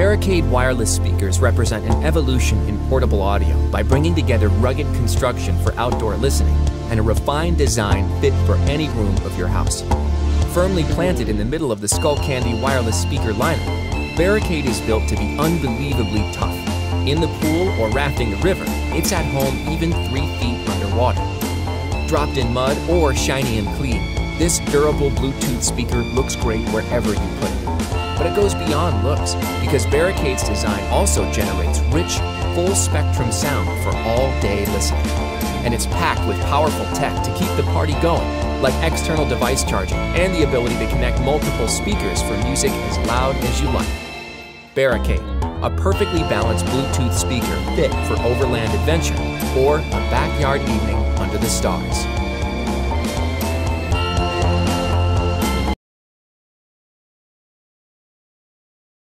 Barricade wireless speakers represent an evolution in portable audio by bringing together rugged construction for outdoor listening and a refined design fit for any room of your house. Firmly planted in the middle of the Skullcandy wireless speaker lineup, Barricade is built to be unbelievably tough. In the pool or rafting the river, it's at home even three feet underwater. Dropped in mud or shiny and clean, this durable Bluetooth speaker looks great wherever you put it. But it goes beyond looks because Barricade's design also generates rich, full spectrum sound for all day listening. And it's packed with powerful tech to keep the party going, like external device charging and the ability to connect multiple speakers for music as loud as you like. Barricade, a perfectly balanced Bluetooth speaker fit for overland adventure or a backyard evening under the stars.